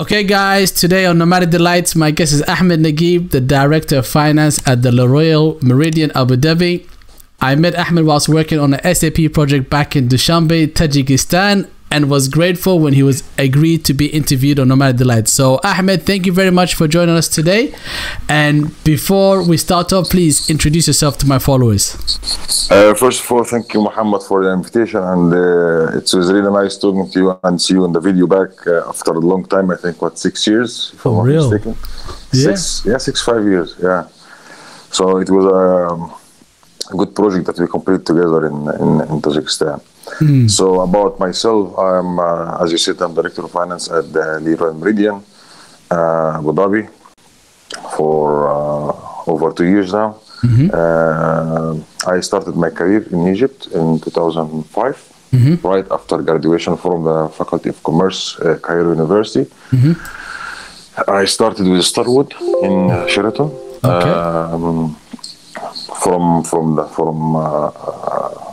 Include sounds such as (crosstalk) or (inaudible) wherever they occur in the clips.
Okay, guys, today on Nomadic Delights, my guest is Ahmed Nagiub, the Director of Finance at the Le Royal Meridien Abu Dhabi. I met Ahmed whilst working on an SAP project back in Dushanbe, Tajikistan, and was grateful when he was agreed to be interviewed on Nomadic Delights. So, Ahmed, thank you very much for joining us today. And before we start off, please introduce yourself to my followers. Uh, first of all, thank you, Muhammad, for the invitation, and uh, it was really nice talking to you and see you in the video back uh, after a long time. I think what six years, if For I'm not real? mistaken. Yeah. Six, yeah, six, five years, yeah. So it was um, a good project that we completed together in in, in Tajikistan. Hmm. So about myself, I'm, uh, as you said, I'm director of finance at the Le Royal Meridien, uh, Abu Dhabi, for uh, over two years now. Uh, I started my career in Egypt in 2005, right after graduation from the Faculty of Commerce, uh, Cairo University. I started with Starwood in uh, Sheraton. Okay. Um, from from the from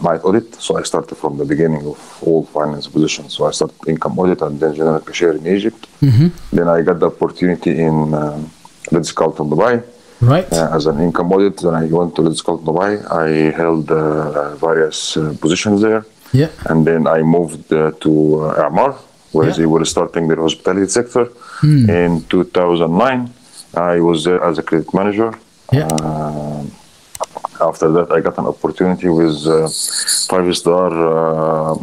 uh, uh, audit, so I started from the beginning of all finance positions. So I started income audit and then general cashier in Egypt. Then I got the opportunity in uh, Ritz Carlton Dubai Right? uh, as an income audit. Then I went to Ritz Carlton Dubai. I held uh, various uh, positions there, Yeah. and then I moved uh, to uh, Emaar, where Yeah. they were starting their hospitality sector. In 2009, I was there as a credit manager. Yeah. After that, I got an opportunity with uh, five star uh,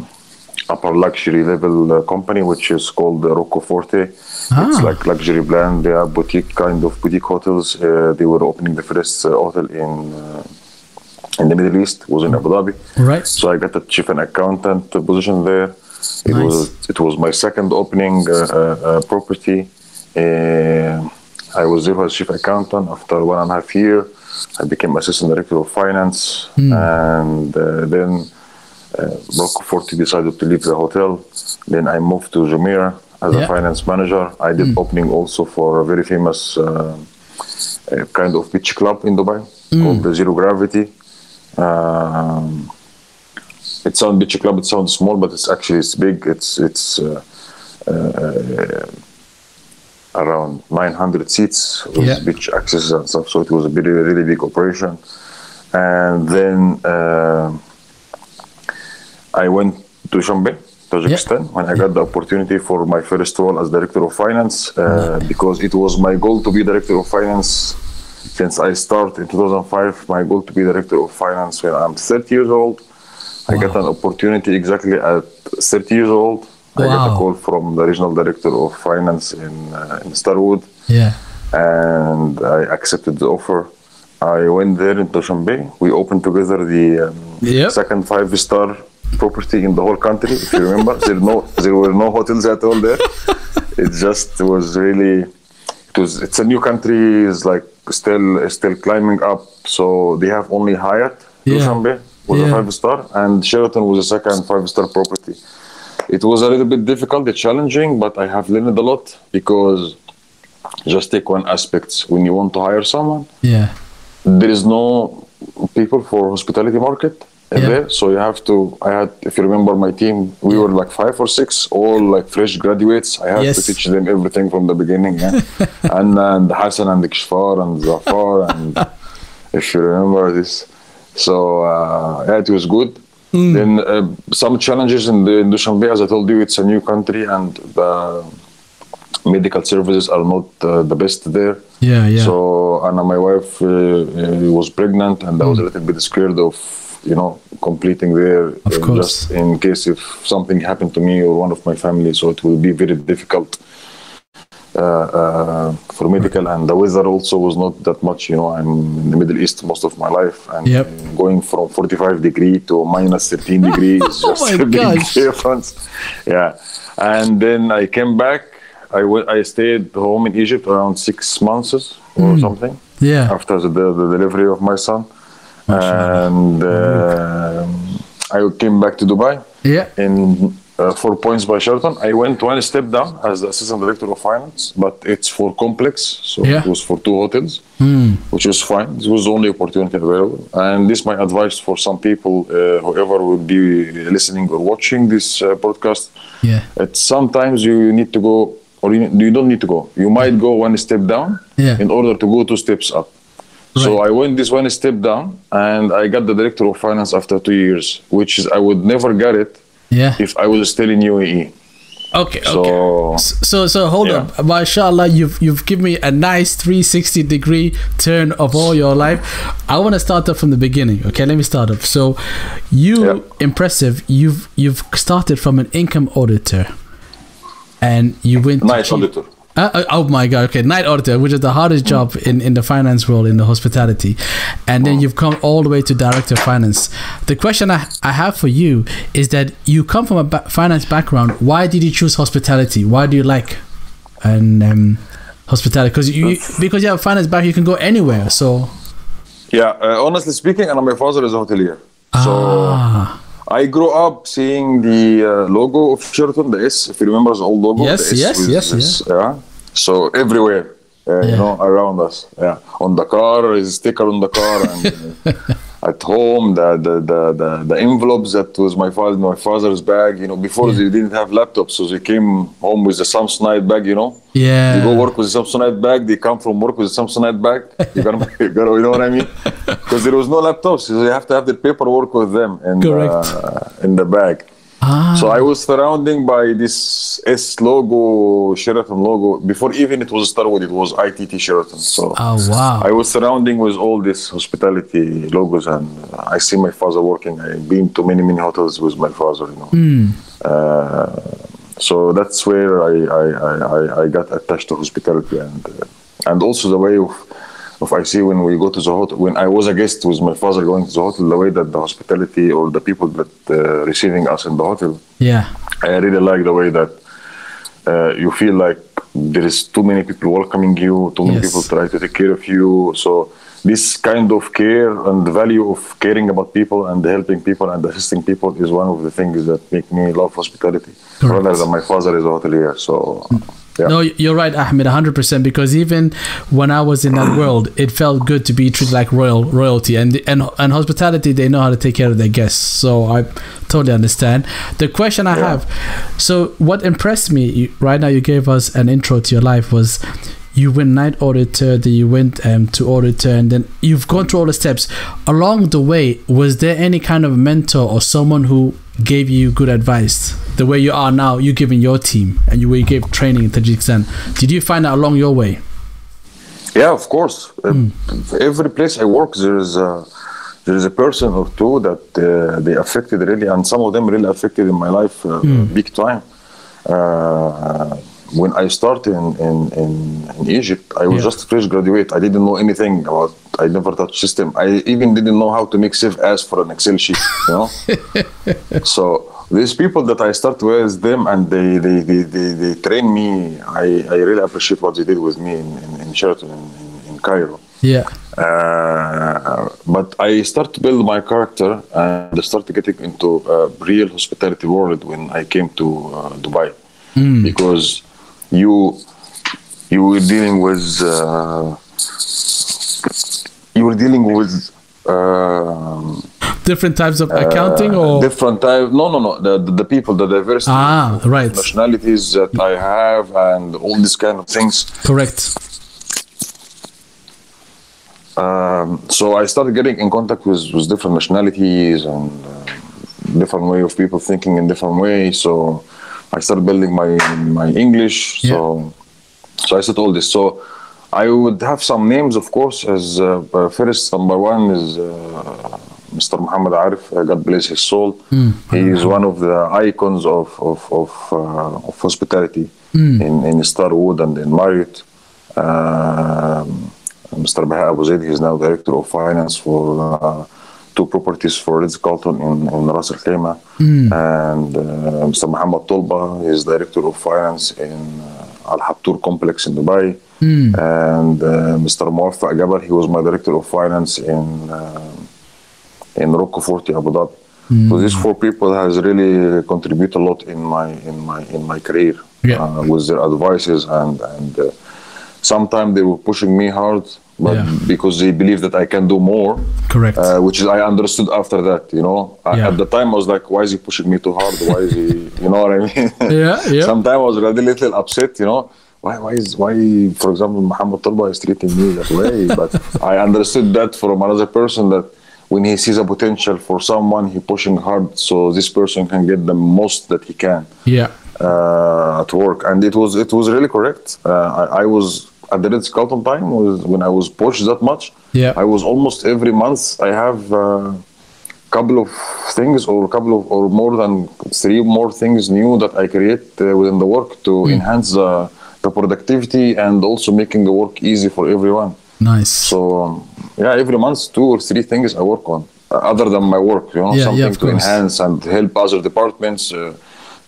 upper luxury level uh, company, which is called Rocco Forte. It's Ah. like luxury brand. They are boutique kind of boutique hotels. Uh, they were opening the first uh, hotel in uh, in the Middle East. Was in Abu Dhabi. Right. So I got a chief and accountant position there. It Nice. was it was my second opening uh, uh, uh, property. I was there as chief accountant. After one and a half year, I became assistant director of finance, and uh, then uh, Rocco Forte decided to leave the hotel. Then I moved to Jumeirah as Yeah. a finance manager. I did opening also for a very famous uh, uh, kind of beach club in Dubai called the Zero Gravity. Um, it sounds beach club. It sounds small, but it's actually it's big. It's it's uh, uh, around 900 seats with Yeah. beach access and stuff. So it was a really really big operation. And then uh, I went to Shanghai, Tajikistan, when I got the opportunity for my first role as director of finance, uh, because it was my goal to be director of finance since I started in 2005. My goal to be director of finance when I'm 30 years old. I got an opportunity exactly at 30 years old. I got a call from the regional director of finance in, uh, in Starwood Yeah. and I accepted the offer. I went there in Dushanbe. We opened together the um, Yep. second five-star property in the whole country. If you remember, (laughs) there no there were no hotels at all there. (laughs) It just was really. It was. It's a new country. It's like still still climbing up. So they have only Hyatt Yeah. Dushanbe was Yeah. a five-star, and Sheraton was a second five-star property. It was a little bit difficult, challenging, but I have learned a lot because just take one aspect. When you want to hire someone Yeah. there is no people for hospitality market Yeah. there. So you have to i had if you remember my team we were like five or six all like fresh graduates. I had to teach them everything from the beginning yeah? (laughs) and and hassan and kishfar and zafar and (laughs) if you remember this. So uh, yeah it was good then uh, some challenges in the in Dushanbe, as I told you, it's a new country and the medical services are not uh, the best there. Yeah, yeah. So Anna, my wife, uh, uh, was pregnant, and I was a little bit scared of, you know, completing there Of course. just in case if something happened to me or one of my family. So it will be very difficult Uh, uh, for medical, and the weather also was not that much. You know, I'm in the Middle East most of my life, and Yep. going from 45 degree to minus 13 (laughs) degrees Oh just my (laughs) a big gosh. difference. Yeah, and then I came back. I I stayed home in Egypt around six months or hmm. something yeah. after the, the delivery of my son, and um I came back to Dubai Yeah. in uh, Four Points by Sheraton. I went one step down as the assistant director of finance, but it's for complex, so Yeah. it was for two hotels, which was fine. This was the only opportunity available, and this is my advice for some people, uh, whoever will be listening or watching this uh, podcast. Yeah. It's sometimes you need to go or you, you don't need to go. You might go one step down Yeah. in order to go two steps up. So I went this one step down, and I got the director of finance after two years, which is I would never get it Yeah. if I was still in. UAE. Okay. So okay. So so hold Yeah. up, mashallah, you've you've given me a nice 360 degree turn of all your life. I want to start up from the beginning. Okay, let me start up. So, you Yeah. impressive. You've you've started from an income auditor, and you went to nice chief- auditor. Uh, uh, oh my god! Okay, night auditor, which is the hardest job in, in the finance world in the hospitality, and then you've come all the way to director of finance. The question I, I have for you is that you come from a ba- finance background. Why did you choose hospitality? Why do you like and um, hospitality? Because you because you have a finance back, you can go anywhere. So Yeah, uh, honestly speaking, and my father is a hotelier. So ah, I grew up seeing the uh, logo of Sheraton, the S, if you remember the old logo. Yes, the S yes, with yes, this, Yeah. So everywhere, uh, Yeah. you know, around us. Yeah. On the car, is sticker on the car, and (laughs) at home, the, the the the the envelopes that was my father my father's bag. You know, before Yeah. they didn't have laptops, so they came home with the Samsonite bag. You know. yeah, You go work with a Samsonite bag. They come from work with a Samsonite bag. You gotta, you, gotta, you know what I mean? (laughs) Because there was no laptops, so you have to have the paperwork with them in Correct. the, in the bag. Ah, So I was surrounding by this S logo, Sheraton logo. Before even it was Starwood, it was ITT Sheraton. So oh wow, I was surrounding with all these hospitality logos, and I see my father working. I've been to many many hotels with my father. You know. Hmm. Uh, so that's where I, I, I, I- I got attached to hospitality and uh, and also the way of of I see when we go to the hotel when I was a guest with my father going to the hotel the way that the hospitality or the people that uh, receiving us in the hotel yeah, I really like the way that uh, you feel like there is too many people welcoming you, too many Yes. people try to take care of you. So this kind of care and the value of caring about people and helping people and assisting people is one of the things that make me love hospitality Correct. rather than my father is a hotelier. So yeah. No, you're right, Ahmed, 100%. Because even when I was in that (clears throat) world, it felt good to be treated like royal royalty, and and and hospitality. They know how to take care of their guests, so I totally understand. The question I Yeah. have, so what impressed me right now, you gave us an intro to your life was. You went night auditor, then you went um, to auditor, and then you've gone through all the steps. Along the way, was there any kind of mentor or someone who gave you good advice? The way you are now, you giving your team, and you, you gave training in Tajikistan. Did you find that along your way? Yeah, of course. Uh, Every place I work, there is a there is a person or two that uh, they affected really, and some of them really affected in my life uh, big time. Uh, when I started in, in, in, in Egypt, I was Yeah. just fresh graduate. I didn't know anything about. I never touched system. I even didn't know how to make save as for an Excel sheet. You know. (laughs) so these people that I start with them and they they, they, they, they train me. I, I really appreciate what they did with me in, in, in Sheraton in, in, Cairo. Yeah. Uh, but I start to build my character and I start getting into a real hospitality world when I came to uh, Dubai because you you were dealing with uh, you were dealing with um, Different types of accounting or different type no no no the, the, the people the diversity Ah, right. nationalities that I have and all these kind of things correct. Um, so I started getting in contact with, with different nationalities and uh, different way of people thinking in different ways. So I started building my my English. So so I said all this. So I would have some names, of course. As uh, uh, first number one is uh, Mr. Muhammad Arif. Uh, God bless his soul. He is one of the icons of of of, uh, of hospitality in in Starwood and in Marriott. Um, Mr. Baha Abu Zaid, he is now director of finance for uh, two properties for Ritz Carlton in, in Ras Al Khaimah. And uh, Mr. Muhammad Tolba, is director of finance in uh, Al Habtoor complex in Dubai. And uh, Mr. Muwafa Gabar, he was my director of finance in uh, in Rocco Forte, Abu Dhabi. So these four people has really contributed a lot in my in my in my career Yeah. uh, with their advices and and uh, sometimes they were pushing me hard but Yeah. because they believe that I can do more, Correct. uh, which is I understood after that. You know, I, Yeah. at the time I was like, why is he pushing me too hard? Why is he? (laughs) You know what I mean? Yeah, yeah. (laughs) Sometimes I was a little upset. You know. Why, why is why for example Muhammad Tolba is treating me that way (laughs) but I understood that from another person that when he sees a potential for someone he pushing hard so this person can get the most that he can yeah. uh, at work, and it was it was really correct. Uh, I, I was at the Ritz Carlton time was when I was pushed that much. Yeah. I was almost every month. I have a couple of things, or a couple of, or more than three more things new that I create uh, within the work to enhance the, the productivity and also making the work easy for everyone. Nice. So um, yeah, every month two or three things I work on uh, other than my work. You know, Yeah, yeah, something of to course. enhance and help other departments, uh,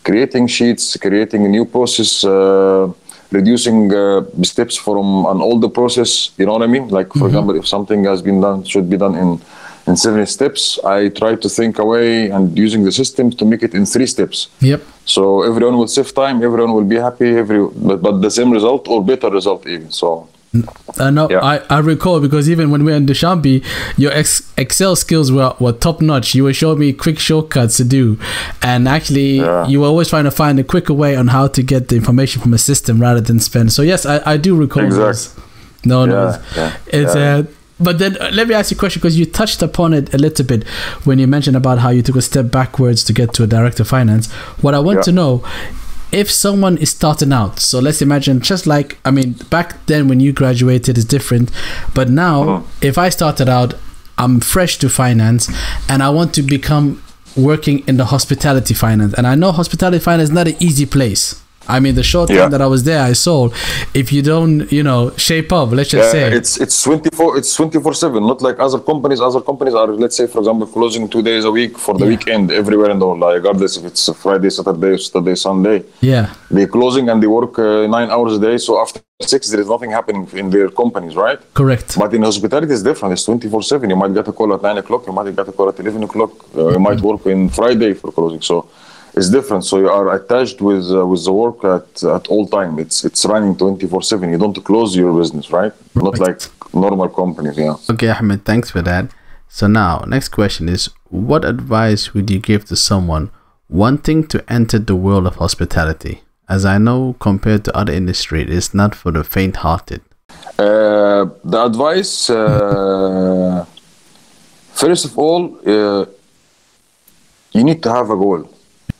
creating sheets, creating a new process, uh, reducing uh, steps from an older process. You know what I mean? Like Mm-hmm. for example, if something has been done should be done in in seven steps, I try to think away and using the system to make it in three steps. Yep. So everyone will save time, everyone will be happy, every but, but the same result or better result even. So I know. Yeah. I, I recall because even when we were in Dushanbe, your ex- Excel skills were, were top notch. You were showing me quick shortcuts to do, and actually, Yeah. you were always trying to find a quicker way on how to get the information from a system rather than spend. So yes, I, I do recall Exact. those. No, no, Yeah, it's, yeah, it's yeah. uh, but then uh, let me ask you a question because you touched upon it a little bit when you mentioned about how you took a step backwards to get to a director of finance. What I want Yeah. to know if someone is starting out, so let's imagine just like I mean back then when you graduated is different, but now Uh-huh. if I started out, I'm fresh to finance and I want to become working in the hospitality finance, and I know hospitality finance is not an easy place. I mean, the short Yeah. time that I was there, I saw if you don't, you know, shape up, let's just Yeah, say, it's it's 24 it's 24 7 not like other companies other companies are let's say for example closing two days a week for the Yeah. weekend everywhere in the world. Regardless if it's friday saturday saturday sunday. Yeah, they're closing and they work uh, nine hours a day. So after six there is nothing happening in their companies right? Correct. but in hospitality it's different. It's 24 7 you might get a call at 9 o'clock. You might get a call at 11 o'clock. Uh, you might work in friday for closing. So it's different so you are attached with uh, with the work at at all time it's it's running 24 7 you don't close your business right not like normal companies yeah Okay, Ahmed, thanks for that. So now, next question is what advice would you give to someone wanting to enter the world of hospitality? As I know, compared to other industry, it is not for the faint-hearted. Uh, the advice, uh, (laughs) first of all, uh, you need to have a goal.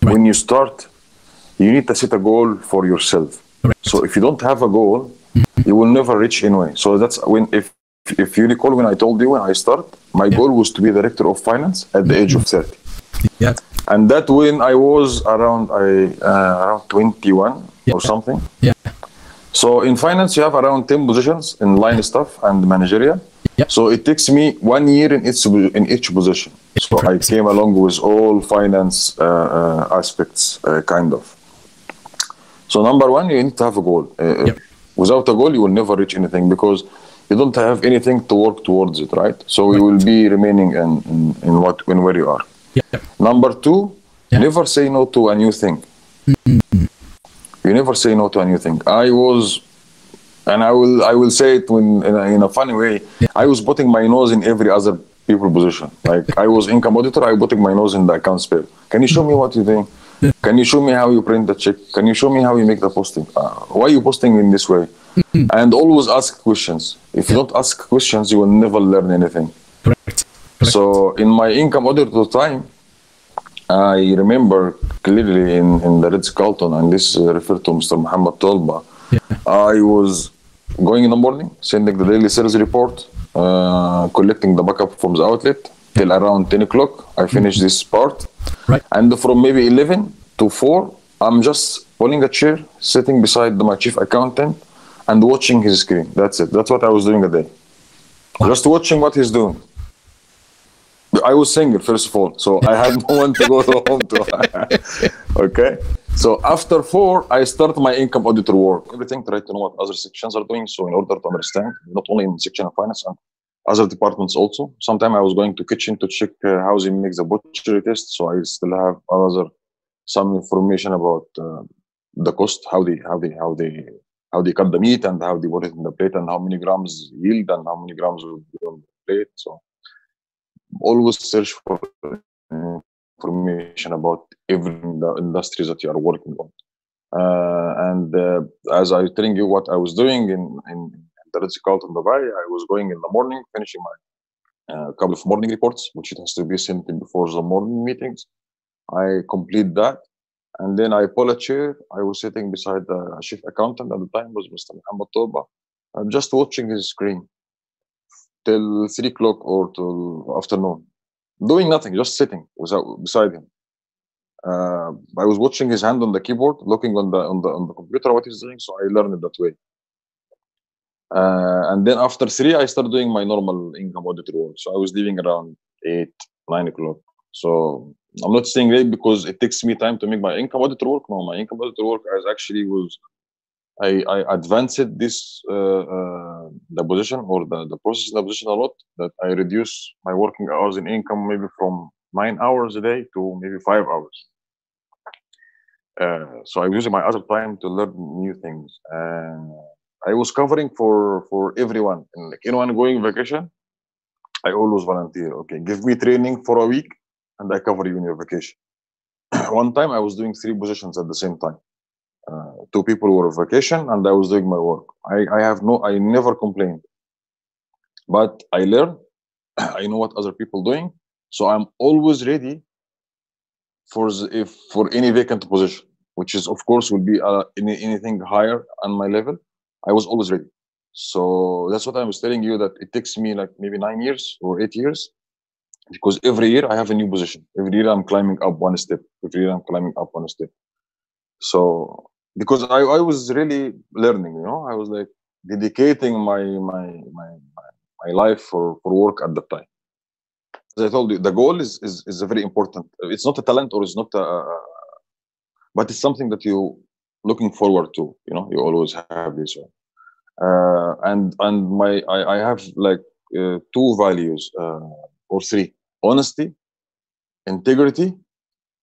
When you start, you need to set a goal for yourself. Correct. So if you don't have a goal, you will never reach anyway. So that's when if if you recall when I told you when I start, my goal was to be director of finance at the age of 30 Yeah. and that when I was around I uh, around 21 Yeah. or something. Yeah. So in finance, you have around 10 positions in line staff and managerial. Yep. So it takes me one year in each in each position. So I came along with all finance uh, uh, aspects, uh, kind of. So number one, you need to have a goal. Uh, Yep. Without a goal, you will never reach anything because you don't have anything to work towards it, right? So you will be remaining in, in, in what in where you are. Yeah. Number two, Yeah. never say no to a new thing. You never say no to a new thing. I was, and I will, I will say it when, in, a, in a funny way. Yeah. I was putting my nose in every other people position. Like I was income auditor, I putting my nose in the accounts payable. Can you show me what you're doing? Can you show me how you print the check? Can you show me how you make the posting? Uh, why are you posting in this way? and always ask questions. If you don't ask questions, you will never learn anything. Correct. Correct. So in my income auditor time, I remember clearly in, in the Ritz Carlton, and this is referred to Mr. Muhammad Tolba. Yeah. I was going in the morning, sending the daily sales report, uh, collecting the backup from the outlet till around 10 o'clock. I finished this part. Right. And from maybe 11 to 4, I'm just pulling a chair, sitting beside my chief accountant, and watching his screen. That's it. That's what I was doing a day. Just watching what he's doing. I was single, first of all, so I had no one to go home to. (laughs) okay. So after four, I start my income auditor work. Everything, try to know what other sections are doing. So in order to understand, not only in section of finance and other departments also. Sometimes I was going to kitchen to check uh, how they make the butchery test. So I still have other some information about uh, the cost, how they how they how they how they cut the meat and how they put it in the plate and how many grams yield and how many grams on the plate. So always search for information about every the industries that you are working on. Uh, and uh, as I telling you what I was doing in, in the Ritz Carlton Dubai, I was going in the morning, finishing my uh, couple of morning reports, which it has to be sent in before the morning meetings. I complete that. And then I pull a chair. I was sitting beside the chief accountant at the time was Mr. Muhammad Tolba. I'm just watching his screen till three o'clock or till afternoon, doing nothing, just sitting without, beside him. Uh, I was watching his hand on the keyboard, looking on the on the on the computer what he's doing. So I learned it that way. Uh, and then after three, I started doing my normal income audit work. So I was leaving around eight, nine o'clock. So I'm not saying late because it takes me time to make my income audit work. No, my income audit work is actually was I, I advanced this uh, uh, the position or the, the process in the position a lot that I reduce my working hours in income maybe from nine hours a day to maybe five hours. Uh, so I'm using my other time to learn new things. And I was covering for for everyone. And like anyone going vacation, I always volunteer. Okay, give me training for a week, and I cover you in your vacation. (coughs) One time, I was doing three positions at the same time. Uh, two people were on vacation, and I was doing my work. I, I have no, I never complained, but I learn. (clears throat) I know what other people doing, so I'm always ready for if for any vacant position, which is of course will be uh, any, anything higher on my level. I was always ready. So that's what I was telling you that it takes me like maybe nine years or eight years because every year I have a new position. Every year I'm climbing up one step. Every year I'm climbing up one step. So because I, I was really learning, you know, I was like dedicating my my my my, my life for, for work at that time. As I told you, the goal is, is is very important. It's not a talent or it's not a, but it's something that you looking forward to. You know, you always have this one. Uh, and and my I, I have like uh, two values uh, or three: honesty, integrity,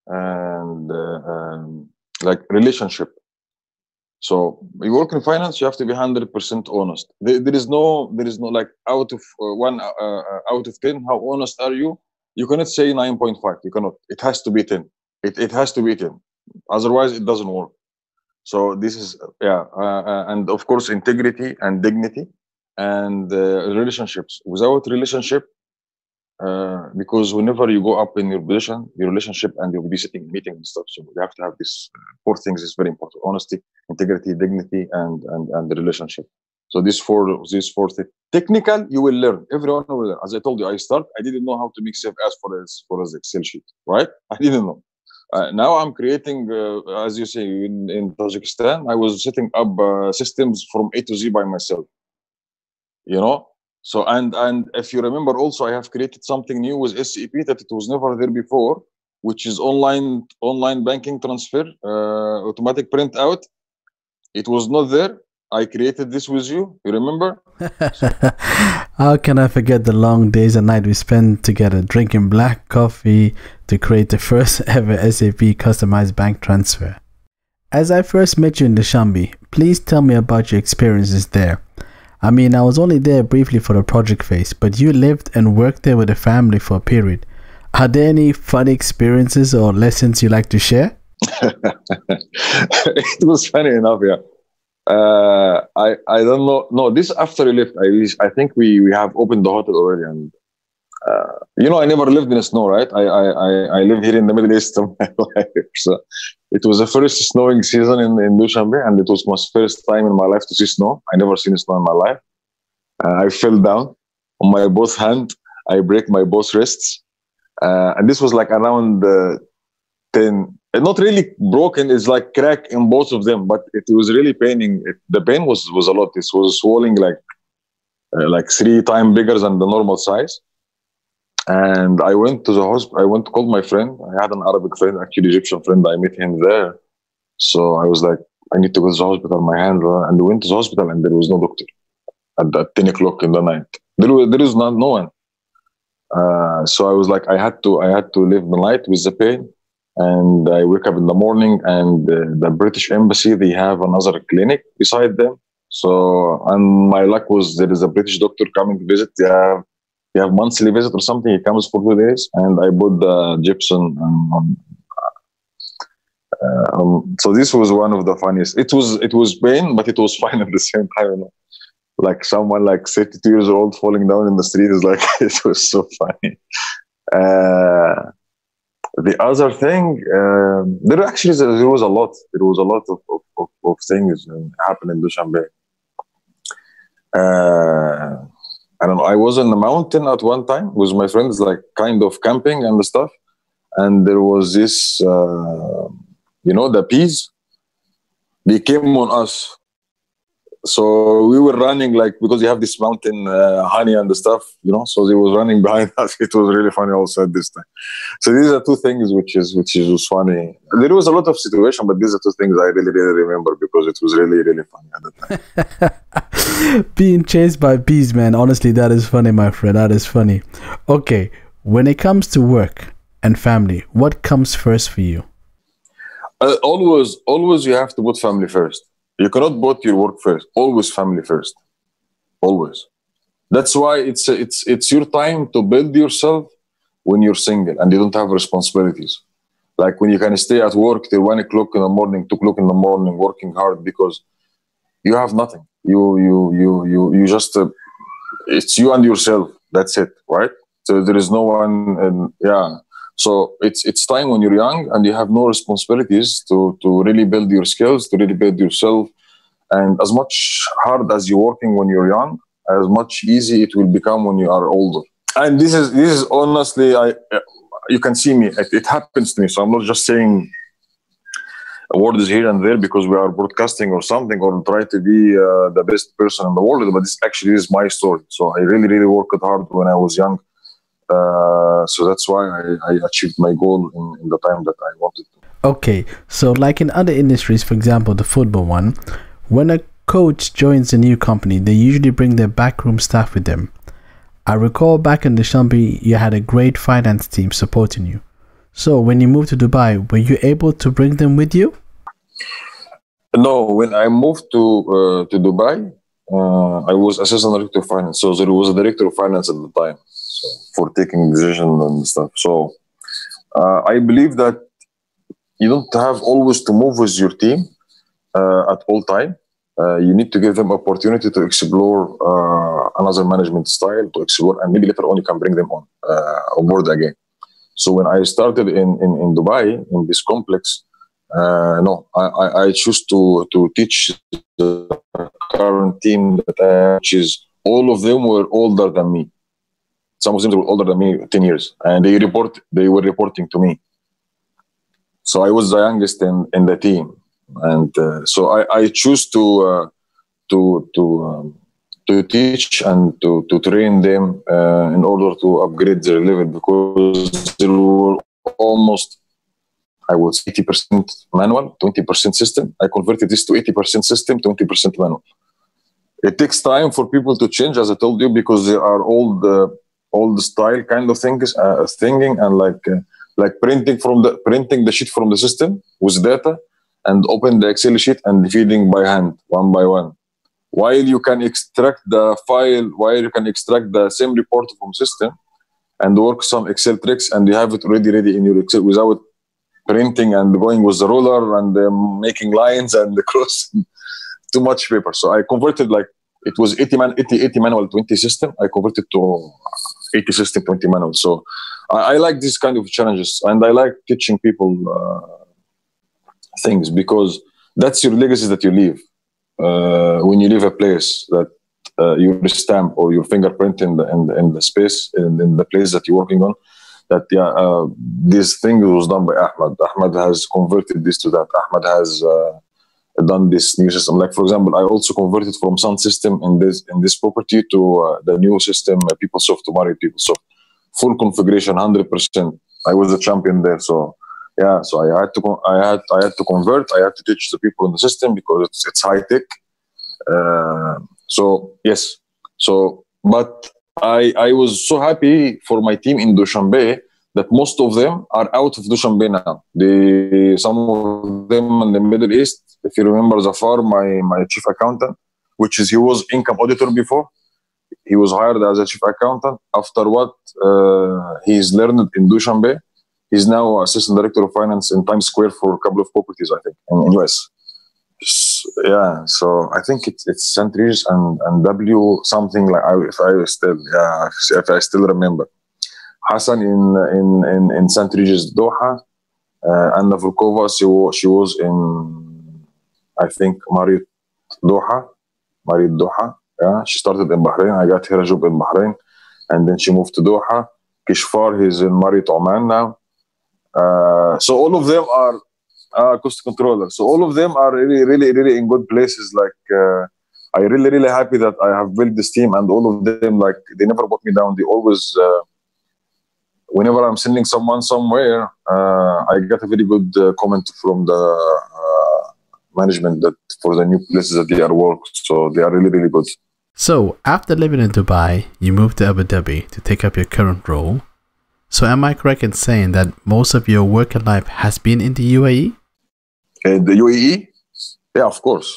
and uh, um, like relationship. So you work in finance, you have to be hundred percent honest. There, there is no, there is no like out of uh, one uh, uh, out of ten. How honest are you? You cannot say nine point five. You cannot. It has to be ten. It it has to be ten. Otherwise, it doesn't work. So this is yeah, uh, uh, and of course integrity and dignity and uh, relationships. Without relationship, uh, because whenever you go up in your position, your relationship and you'll be sitting in meetings and stuff. So you have to have these four things is very important: honesty, integrity, dignity, and and and the relationship. So these four, these four things. Technical, you will learn. Everyone will learn. As I told you, I start. I didn't know how to make save as for as for as Excel sheet, right? (laughs) I didn't know. Uh, now I'm creating, uh, as you say, in, in Tajikistan, I was setting up uh, systems from A to Z by myself. You know, so and and if you remember, also I have created something new with SAP that it was never there before, which is online online banking transfer, uh, automatic printout. It was not there. I created this with you. You remember? (laughs) How can I forget the long days and nights we spent together drinking black coffee to create the first (laughs) ever SAP customized bank transfer? As I first met you in Dushanbe, please tell me about your experiences there. I mean, I was only there briefly for the project phase, but you lived and worked there with a family for a period. Are there any funny experiences or lessons you like to share? (laughs) it was funny enough, yeah uh, I I don't know. No, this after you left, I I think we we have opened the hotel already, and uh, you know I never lived in snow, right? I I I, live here in the Middle East (laughs) of my life, so it was the first snowing season in in Dushanbe, and it was my first time in my life to see snow. I never seen snow in my life. Uh, I fell down on my both hand. I break my both wrists, uh, and this was like around uh, ten not really broken it's like crack in both of them but it was really paining it, the pain was was a lot It was swelling like uh, like three times bigger than the normal size and i went to the hospital i went to call my friend. I had an arabic friend actually egyptian friend. I met him there. So i was like i need to go to the hospital. My hand and we went to the hospital and there was no doctor at 10 o'clock in the night. There was there is not no one. Uh, so i was like i had to i had to live the night with the pain. And I wake up in the morning and uh, the British embassy they have another clinic beside them. So, and my luck was there is a British doctor coming to visit. You have, you have monthly visit or something. He comes for two days, and I bought the gypsum on. Uh, um, so this was one of the funniest. It was it was pain, but it was (laughs) fun at the same time. Like someone like 32 years old falling down in the street is like (laughs) it was so funny. Uh, the other thing, um, there actually there was a lot. There was a lot of, of, of, of things happened in Dushanbe. Uh, I don't know. I was on the mountain at one time with my friends, like kind of camping and the stuff. And there was this, uh, you know, the peas. They came on us so we were running like because you have this mountain uh, honey and the stuff you know so they was running (laughs) behind us. It was really funny also at this time. So these are two things which is which is was funny. There was a lot of situation but these are two things i really really remember because it was really really funny at the time. (laughs) Being chased by bees man. Honestly that is funny my friend. That is funny. Okay. When it comes to work and family what comes first for you? Uh, always always you have to put family first you cannot put your work first. Always family first. Always. That's why it's it's it's your time to build yourself when you're single and you don't have responsibilities. Like when you can stay at work till one o'clock in the morning, two o'clock in the morning, working hard because you have nothing. You you you you you just uh, it's you and yourself. That's it, right? So there is no one, and yeah. So it's it's time when you're young and you have no responsibilities to to really build your skills, to really build yourself. And as much hard as you're working when you're young, as much easy it will become when you are older. And this is this is honestly, I you can see me. It, it happens to me. So I'm not just saying words here and there because we are broadcasting or something or try to be uh, the best person in the world. But this actually is my story. So I really really worked hard when I was young uh, so that's why I, I achieved my goal in, in, the time that I wanted to. Okay, so like in other industries, for example, the football one, when a coach joins a new company, they usually bring their backroom staff with them. I recall back in the Dushanbe, you had a great finance team supporting you. So when you moved to Dubai, were you able to bring them with you? No, when I moved to uh, to Dubai, uh, I was assistant director of finance. So there was a director of finance at the time for taking decisions and stuff. So uh, I believe that you don't have always to move with your team uh, at all time. Uh, you need to give them opportunity to explore uh, another management style to explore, and maybe later on you can bring them on uh, on board again. So when I started in in, in Dubai in this complex, uh, no, I, I choose to to teach the current team that I, which is all of them were older than me. Some of them were older than me 10 years and they report they were reporting to me. So i was the youngest in, in the team and uh, so I, I choose to uh, to to um, to teach and to, to train them uh, in order to upgrade their level because there were almost I was 80% manual, 20% system. I converted this to 80% system, 20% manual. It takes time for people to change, as I told you, because they are all the old style kind of things, uh, thinking and like uh, like printing from the printing the sheet from the system with data and open the Excel sheet and feeding by hand one by one. While you can extract the file, while you can extract the same report from system and work some Excel tricks and you have it already ready in your Excel without printing and going with the ruler and um, making lines and the (laughs) cross too much paper. So I converted like it was 80 man 80, 80 manual 20 system. I converted to 80 system 20 manual so I, I, like these kind of challenges and i like teaching people uh, things because that's your legacy that you leave uh, when you leave a place that uh, your stamp or your fingerprint in the in in the space in, in, the place that you're working on that yeah uh, this thing was done by ahmed ahmed has converted this to that ahmed has uh, done this new system. Like for example, I also converted from Sun system in this in this property to uh, the new system, uh, PeopleSoft to Marriott PeopleSoft. Full configuration, hundred percent. I was the champion there, so yeah. So I had to I had I had to convert. I had to teach the people in the system because it's it's high tech. Uh, so yes, so but I I was so happy for my team in Dushanbe that most of them are out of Dushanbe now. Some of them in the Middle East if you remember Zafar, my, my chief accountant, which is he was income auditor before. He was hired as a chief accountant. After what uh, he's learned in Dushanbe, he's now assistant director of finance in Times Square for a couple of properties, I think, in, in US. Yeah, so I think it's it's St. Regis and, and W something like I, if I still yeah if I still remember. Hassan in in in, in St. Regis Doha, uh, Anna Volkova she, she was in I think Marriott Doha, Marriott Doha. Yeah, she started in Bahrain. I got her a job in Bahrain, and then she moved to Doha. Kishfar, he's in Marriott Oman now. Uh, so all of them are uh, cost controller. So all of them are really, really, really in good places. Like uh, I really, really happy that I have built this team, and all of them like they never put me down. They always, uh, whenever I'm sending someone somewhere, uh, I get a very good uh, comment from the uh, management that for the new places that they are worked. So they are really, really good. So after living in Dubai, you moved to Abu Dhabi to take up your current role. So am I correct in saying that most of your work working life has been in the UAE? In the UAE? Yeah, of course.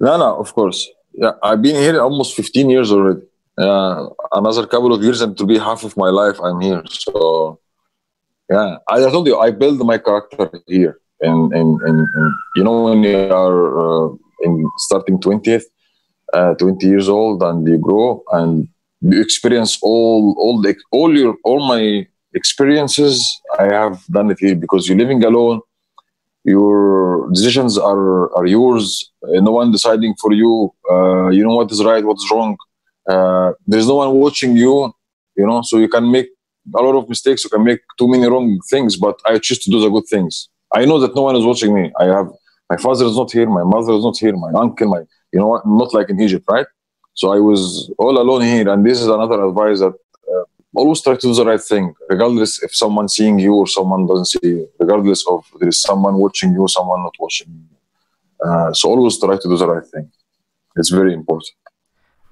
No, no, of course. Yeah, I've been here almost 15 years already. Uh, another couple of years and to be half of my life I'm here. So, yeah, I told you I build my character here. And, and, and, and you know, when you are uh, in starting 20th, uh, 20 years old and you grow and you experience all all the all your all my experiences i have done it here because you're living alone your decisions are are yours. Uh, no one deciding for you. Uh, you know what is right what's wrong. Uh, there's no one watching you you know so you can make a lot of mistakes you can make too many wrong things but i choose to do the good things. I know that no one is watching me. I have my father is not here my mother is not here my uncle my you know not like in egypt right? So i was all alone here and this is another advice that always try to do the right thing, regardless if someone's seeing you or someone doesn't see you, regardless of there is someone watching you, or someone not watching you. Uh, so always try to do the right thing. It's very important.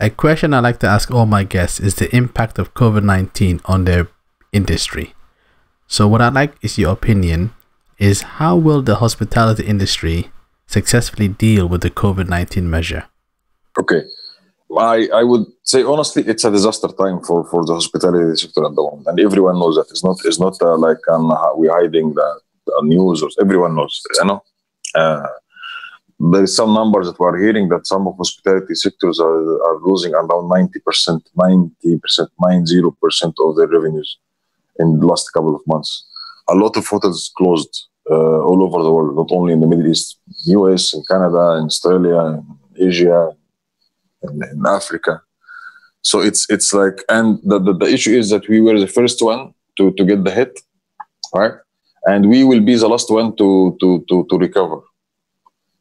A question I like to ask all my guests is the impact of COVID 19 on their industry. So, what I'd like is your opinion is how will the hospitality industry successfully deal with the COVID 19 measure? Okay. I, I would say honestly, it's a disaster time for, for the hospitality sector at the moment, and everyone knows that. It's not it's not uh, like um, we're hiding the, the, news. Or everyone knows, you know. Uh, there is some numbers that we're hearing that some of hospitality sectors are, are losing around 90%, 90%, 90% of their revenues in the last couple of months. A lot of hotels closed uh, all over the world, not only in the Middle East, US and Canada and Australia and Asia in, in Africa. So it's it's like, and the, the, the issue is that we were the first one to, to get the hit, right? And we will be the last one to to to, to recover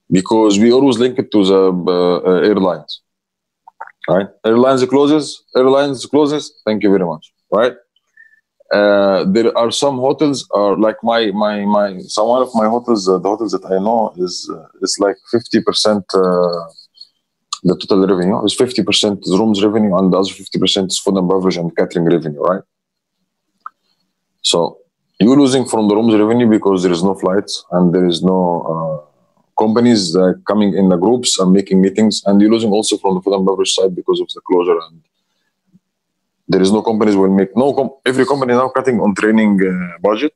because we always link it to the uh, airlines, right? Airlines closes, airlines closes. Thank you very much, right? Uh, there are some hotels are like my my my some one of my hotels uh, the hotels that I know is uh, it's like fifty percent uh, the total revenue is 50% is rooms revenue and the other 50% is food and beverage and catering revenue, right? So you're losing from the rooms revenue because there is no flights and there is no uh, companies uh, coming in the groups and making meetings, and you're losing also from the food and beverage side because of the closure and there is no companies will make no com- every company now cutting on training uh, budget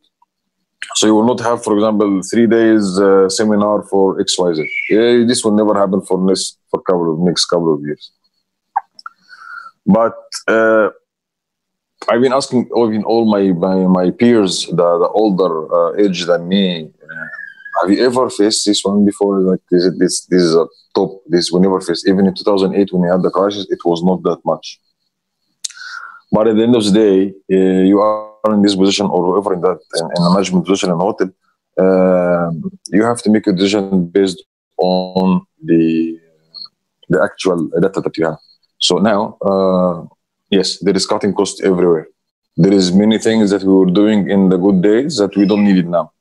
so you will not have, for example, three days uh, seminar for X Y Z. Yeah, this will never happen for next for couple of next couple of years. But uh, I've been asking even all my my, my peers, the, the older uh, age than me, uh, have you ever faced this one before? Like this, this, this is a top. This we never faced. Even in 2008 when we had the crisis, it was not that much. But at the end of the day, uh, you are in this position or whoever in that in, in a management position in a hotel, uh, you have to make a decision based on the the actual data that you have. So now, uh, yes, there is cutting cost everywhere. There is many things that we were doing in the good days that we don't need it now.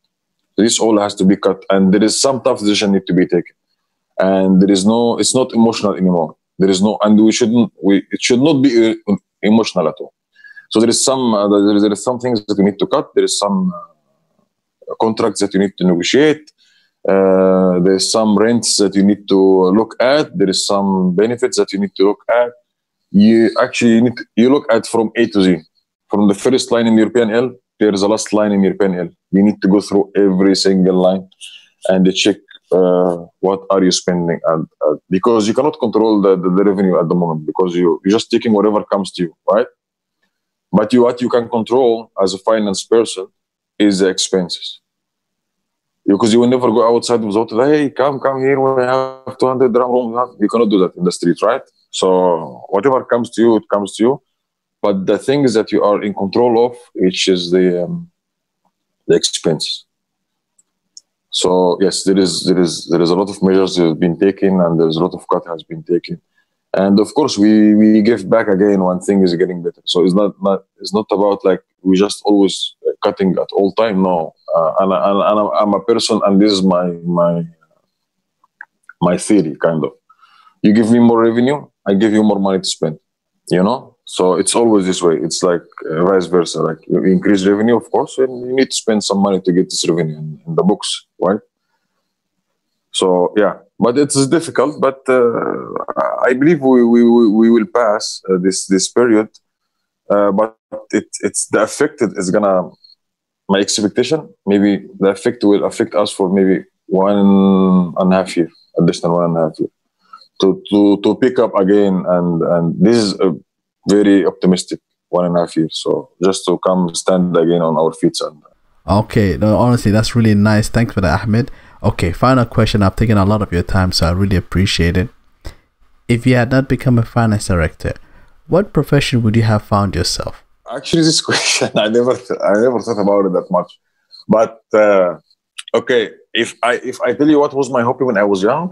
This all has to be cut, and there is some tough decision need to be taken. And there is no, it's not emotional anymore. There is no, and we shouldn't, we it should not be emotional at all. So there is some uh, there, is, there is some things that we need to cut. There is some uh, contracts that you need to negotiate. Uh, there's some rents that you need to look at. There is some benefits that you need to look at. You actually need to, you look at from A to Z. From the first line in the P&L, there's a last line in P&L. You need to go through every single line and check uh, what are you spending and because you cannot control the, the, the, revenue at the moment because you, you're just taking whatever comes to you, right? But you what you can control as a finance person is the expenses because you will never go outside without hey come come here we have 200 dirham you cannot do that in the street right? So whatever comes to you it comes to you. But the things that you are in control of which is the um, the expense. So yes there is there is there is a lot of measures that have been taken and there's a lot of cut has been taken and of course we we give back again when things is getting better. So it's not not it's not about like we just always cutting at all time no. Uh, and, and, and i'm a person and this is my my my theory kind of. You give me more revenue i give you more money to spend you know? So it's always this way. It's like uh, vice versa. Like you increase revenue of course and you need to spend some money to get this revenue in, in the books right? So yeah but it's difficult but uh, i believe we, we, we will pass uh, this this period. Uh, but it, it's the effect is gonna my expectation maybe the effect will affect us for maybe one and a half year additional one and a half year. To to to pick up again and and this is a very optimistic one and a half year so just to come stand again on our feet and okay no honestly that's really nice. Thanks for that ahmed okay final question. I've taken a lot of your time so i really appreciate it. If you had not become a finance director what profession would you have found yourself? Actually this (laughs) question i never i never thought about it that much. But uh, okay if i if i tell you what was my hobby when i was young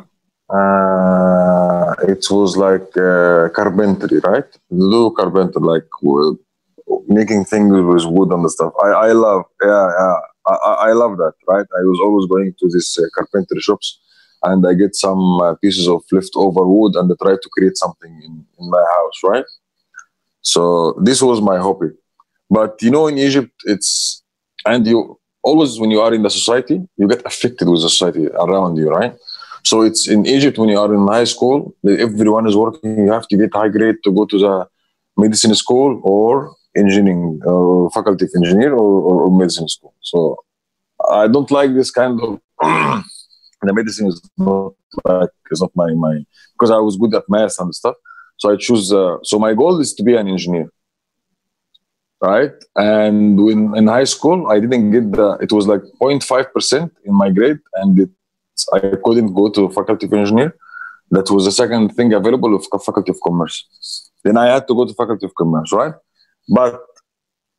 uh, it was like uh, carpentry right? Do carpenter like making things with wood and stuff. I i love yeah yeah I, I love that right i was always going to these uh, carpentry shops and i get some uh, pieces of leftover wood and I try to create something in, in my house right so this was my hobby. But you know, in Egypt, it's and you always when you are in the society, you get affected with the society around you, right? So it's in Egypt when you are in high school, everyone is working. You have to get high grade to go to the medicine school or engineering, uh, faculty of engineer or, or, or, medicine school. So I don't like this kind of. (clears throat) the medicine is not like it's not my my because I was good at math and stuff. So I choose. Uh, so my goal is to be an engineer, right? And when in high school, I didn't get the. It was like 0.5 percent in my grade, and it, I couldn't go to faculty of engineer. That was the second thing available of faculty of commerce. Then I had to go to faculty of commerce, right? But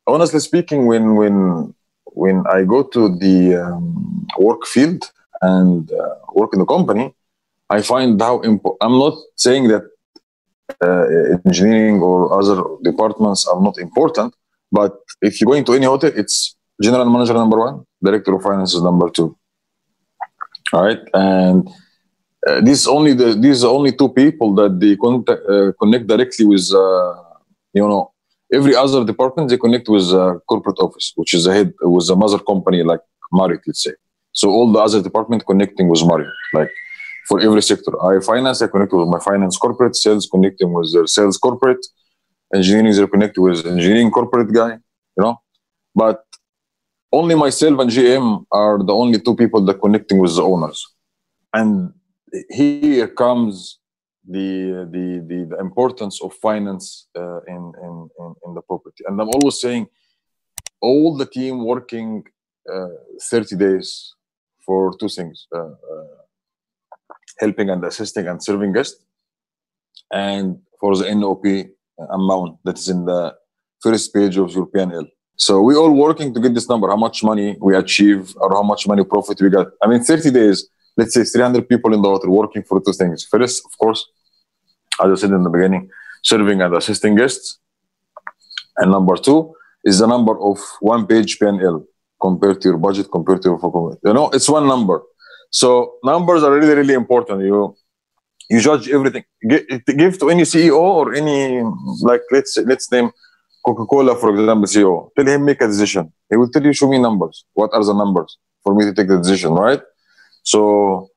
honestly speaking, when when when I go to the um, work field and uh, work in the company, I find how important. I'm not saying that uh, engineering or other departments are not important. But if you go into any hotel, it's general manager number one, director of finance is number two. All right, and uh, this only the these are only two people that they uh, connect directly with. Uh, you know, every other department they connect with a corporate office, which is a head with a mother company like Marriott, let's say. So all the other department connecting with Marriott, like for every sector. I finance, I connect with my finance corporate, sales connecting with their sales corporate, engineering, they connect with engineering corporate guy, you know. But only myself and GM are the only two people that connecting with the owners. And here comes the the the, the importance of finance uh, in, in, in the property. And I'm always saying, all the team working uh, 30 days for two things. Uh, uh helping and assisting and serving guests, and for the NOP amount that is in the first page of your P&L. So we all working to get this number, how much money we achieve or how much money profit we got. I mean, 30 days, let's say 300 people in the hotel working for two things. First, of course, as I said in the beginning, serving and assisting guests. And number two is the number of one page P&L compared to your budget, compared to your, you know, it's one number. So numbers are really, really important. You you judge everything. Give to any CEO or any like let's let's name Coca-Cola for example CEO. Tell him make a decision. He will tell you show me numbers. What are the numbers for me to take the decision, right? So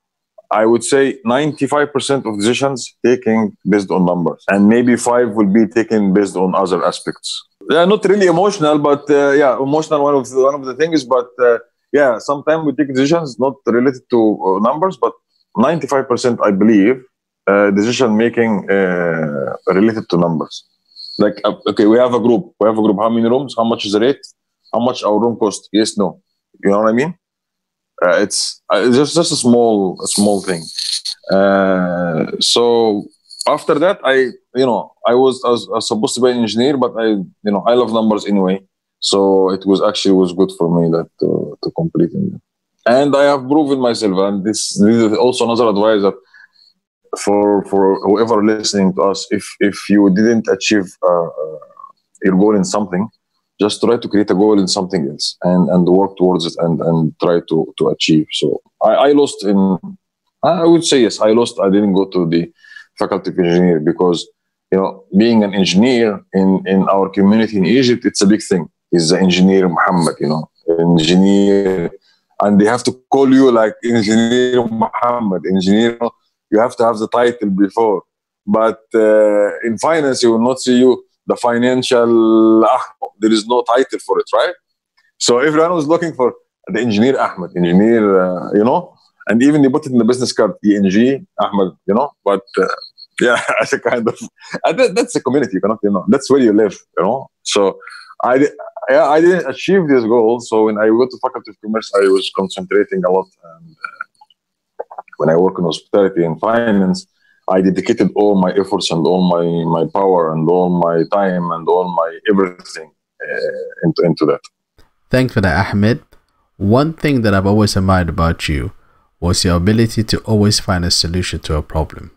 I would say 95% of decisions taken based on numbers, and maybe five will be taken based on other aspects. Yeah, not really emotional, but uh, yeah, emotional one of the, one of the things. But uh, yeah, sometimes we take decisions not related to uh, numbers, but 95% I believe uh, decision making uh, related to numbers. Like uh, okay, we have a group. We have a group. How many rooms? How much is the rate? How much our room cost? Yes, no. You know what I mean? Uh, it's uh, just just a small a small thing. Uh, so after that, I you know I was, I was, I was supposed to be an engineer, but I you know I love numbers anyway. So it was actually was good for me that uh, to complete it. And I have proven myself, and this, this is also another advice that for for whoever listening to us, if if you didn't achieve uh, uh, your goal in something, just try to create a goal in something else and and work towards it and and try to to achieve. So i, I lost in i would say yes i lost i didn't go to the faculty of engineer because you know being an engineer in in our community in egypt it's a big thing. Is the engineer muhammad you know engineer and they have to call you like engineer muhammad. Engineer you have to have the title before. But uh, in finance you will not see you the financial Ahmed. there is no title for it right so everyone was looking for the engineer ahmed engineer uh, you know and even they put it in the business card eng ahmed you know but uh, (laughs) yeah as a kind of that, that's a community you cannot you know that's where you live you know so i I didn't achieve this goal. So when I went to Faculty of Commerce, I was concentrating a lot. And uh, when I work in hospitality and finance, I dedicated all my efforts and all my, my power and all my time and all my everything uh, into, into that. Thanks for that, Ahmed. One thing that I've always admired about you was your ability to always find a solution to a problem.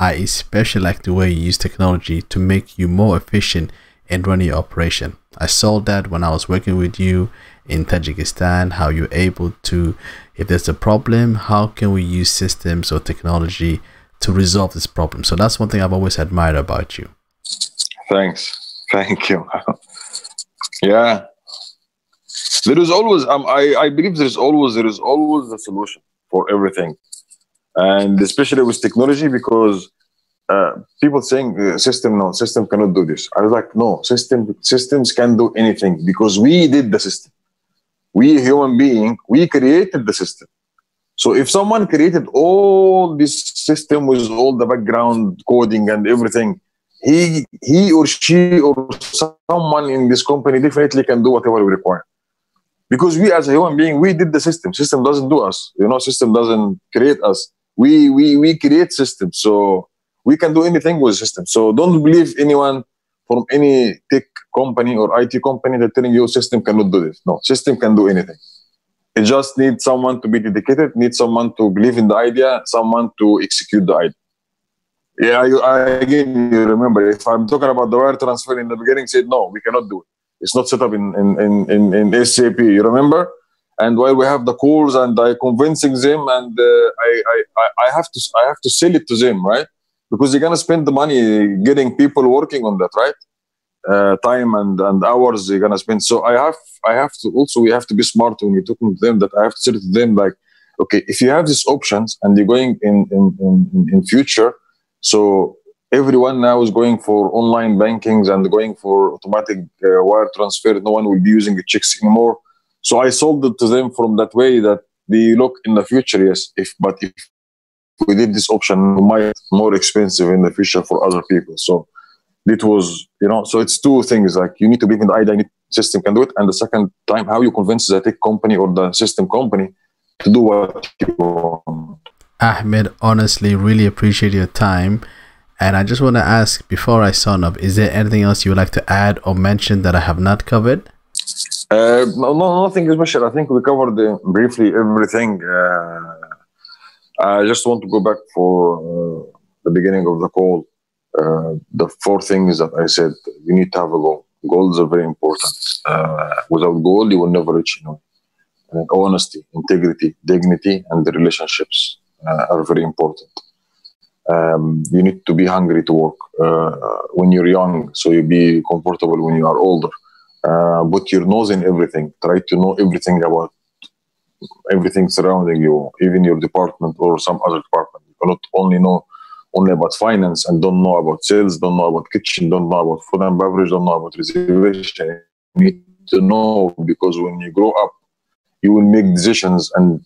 I especially like the way you use technology to make you more efficient in running your operation. I saw that when I was working with you in Tajikistan, how you're able to, if there's a problem, how can we use systems or technology to resolve this problem. So that's one thing I've always admired about you. Thanks. Thank you. (laughs) yeah. There is always um, I, I believe there is always there is always a solution for everything. And especially with technology because uh, people saying uh, system no system cannot do this. I was like no system systems can do anything because we did the system. We human being we created the system. So if someone created all this system with all the background coding and everything, he he or she or someone in this company definitely can do whatever we require. Because we as a human being, we did the system. System doesn't do us. You know, system doesn't create us. We we we create systems. So we can do anything with system. So don't believe anyone from any tech company or IT company that telling you system cannot do this. No, system can do anything. It just needs someone to be dedicated, needs someone to believe in the idea, someone to execute the idea. Yeah, I, I, again, you remember, if I'm talking about the wire transfer in the beginning, said, no, we cannot do it. It's not set up in, in, in, in, in SAP, you remember? And while we have the calls and I convincing them and uh, I, I, I have to I have to sell it to them, right? Because they're gonna spend the money getting people working on that, right? Uh, time and, and hours you're gonna spend. So I have I have to also we have to be smart when you're talking to them that I have to say to them like, okay, if you have these options and you're going in in, in, in future, so everyone now is going for online bankings and going for automatic uh, wire transfer. No one will be using the checks anymore. So I sold it to them from that way that they look in the future, yes. If but if we did this option, it might more expensive in the future for other people. So it was you know so it's two things like you need to believe in the idea system can do it and the second time how you convince the tech company or the system company to do what you want ahmed honestly really appreciate your time and i just want to ask before i sign up is there anything else you would like to add or mention that i have not covered uh, no, nothing special. I think we covered uh, briefly everything. Uh, I just want to go back for uh, the beginning of the call uh, the four things that I said, you need to have a goal. Goals are very important. Uh, without goal, you will never reach. You know, and honesty, integrity, dignity, and the relationships uh, are very important. Um, you need to be hungry to work uh, when you're young, so you be comfortable when you are older. Uh, put your nose in everything. Try to know everything about everything surrounding you, even your department or some other department. You cannot only know only about finance and don't know about sales, don't know about kitchen, don't know about food and beverage, don't know about reservation. You need to know because when you grow up, you will make decisions and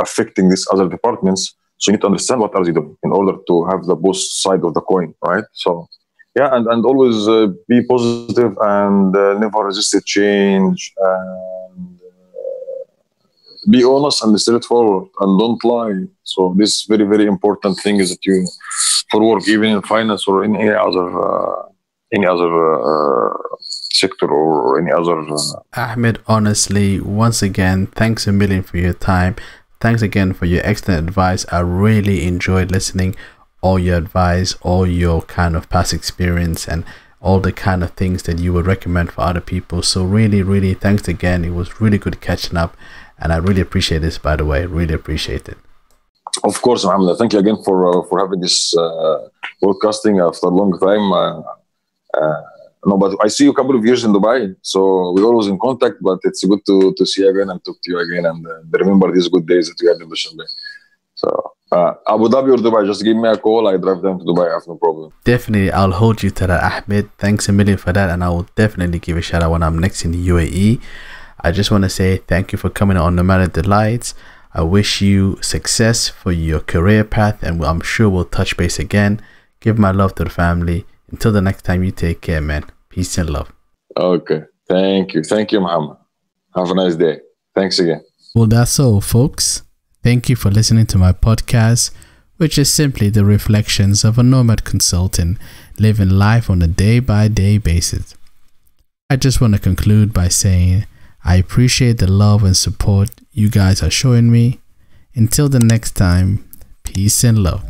affecting these other departments. So you need to understand what are they doing in order to have the both side of the coin, right? So yeah, and, and always uh, be positive and uh, never resist change uh, be honest and straightforward and don't lie. So this very very important thing is that you for work even in finance or in any other uh, any other uh, sector or any other. Uh, Ahmed, honestly, once again, thanks a million for your time. Thanks again for your excellent advice. I really enjoyed listening all your advice, all your kind of past experience, and all the kind of things that you would recommend for other people. So really, really, thanks again. It was really good catching up, and I really appreciate this. By the way, really appreciate it. Of course, Mohammed. Thank you again for uh, for having this uh, broadcasting after a long time. Uh, uh no, but I see you a couple of years in Dubai, so we're always in contact. But it's good to, to see you again and talk to you again and uh, remember these good days that we had in Dushanbe. So uh, Abu Dhabi or Dubai, just give me a call. I drive them to Dubai. I have no problem. Definitely, I'll hold you to that, Ahmed. Thanks a million for that, and I will definitely give a shout out when I'm next in the UAE. I just want to say thank you for coming on Nomadic Delights. I wish you success for your career path, and I'm sure we'll touch base again. Give my love to the family. Until the next time, you take care, man. Peace and love. Okay. Thank you. Thank you, Muhammad. Have a nice day. Thanks again. Well, that's all, folks. Thank you for listening to my podcast, which is simply the reflections of a nomad consultant living life on a day by day basis. I just want to conclude by saying I appreciate the love and support you guys are showing me. Until the next time, peace and love.